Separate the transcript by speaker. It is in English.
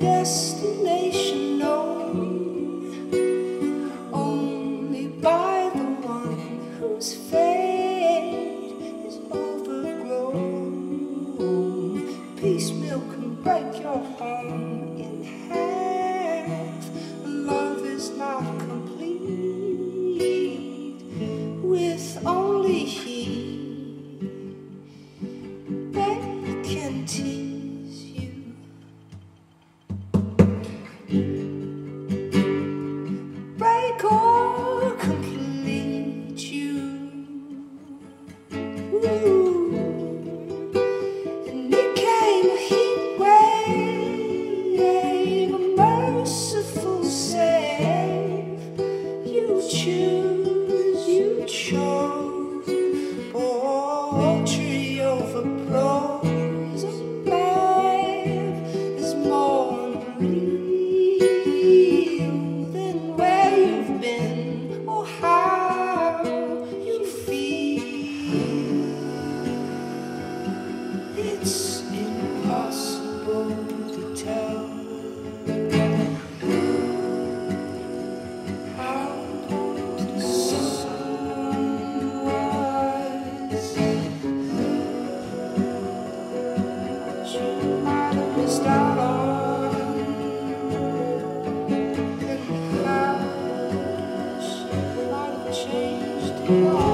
Speaker 1: destination known only by the one whose fate is overgrown. Piecemeal can break your home It's impossible to tell how. You might have missed out on, might have changed.